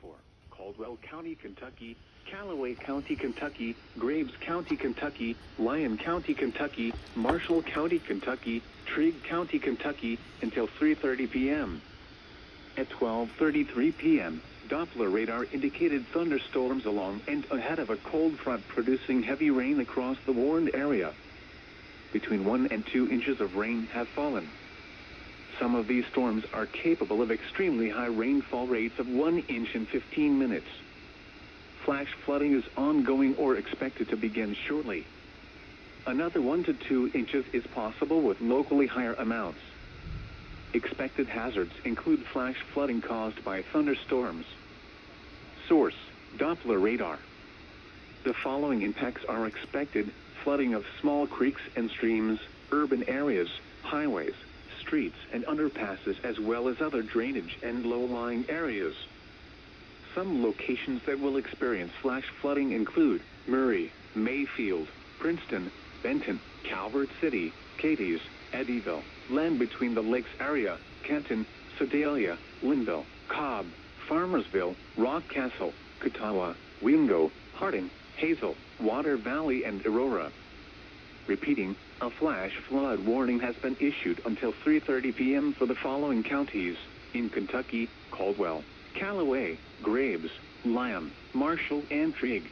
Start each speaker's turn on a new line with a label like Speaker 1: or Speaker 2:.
Speaker 1: for Caldwell County, Kentucky, Calloway County, Kentucky, Graves County, Kentucky, Lyon County, Kentucky, Marshall County, Kentucky, Trigg County, Kentucky, until 3.30 p.m. At 12.33 p.m., Doppler radar indicated thunderstorms along and ahead of a cold front producing heavy rain across the warned area. Between 1 and 2 inches of rain have fallen. Some of these storms are capable of extremely high rainfall rates of 1 inch in 15 minutes. Flash flooding is ongoing or expected to begin shortly. Another 1 to 2 inches is possible with locally higher amounts. Expected hazards include flash flooding caused by thunderstorms. Source, Doppler radar. The following impacts are expected, flooding of small creeks and streams, urban areas, highways, streets and underpasses as well as other drainage and low-lying areas. Some locations that will experience flash flooding include Murray, Mayfield, Princeton, Benton, Calvert City, Cadiz, Eddyville, land between the lakes area, Kenton, Sedalia, Lynnville, Cobb, Farmersville, Rockcastle, Kuttawa, Wingo, Hardin, Hazel, Water Valley and Aurora. Repeating, a flash flood warning has been issued until 3.30 p.m. for the following counties, in Kentucky, Caldwell, Calloway, Graves, Lyon, Marshall, and Trigg.